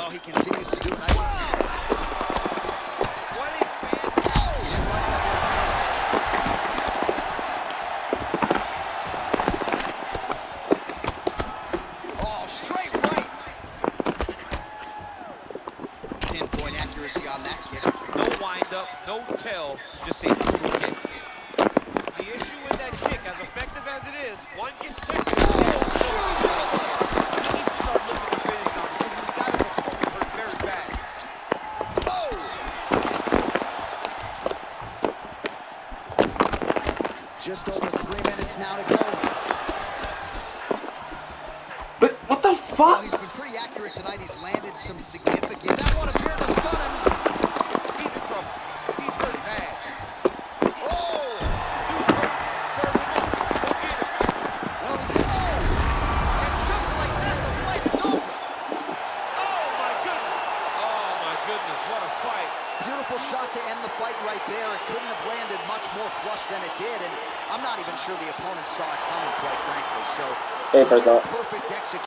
well he continues to do. it. Oh, accuracy on that kid. No windup, no tell, just see who Just over three minutes now to go. But what the Well, fuck? he's been pretty accurate tonight. He's landed some significant. That one appeared to stun him. He's in trouble. He's hurt bad. Oh! Dude's hurt. Serve him up. Go get him. Well, he's in. Oh! And just like that, the fight is over. Oh, my goodness. Oh, my goodness. What a fight. Beautiful shot to end the fight right there. It couldn't have landed much more flush than it did, and I'm not even sure the opponent saw it coming, quite frankly. So, Hey, perfect execution.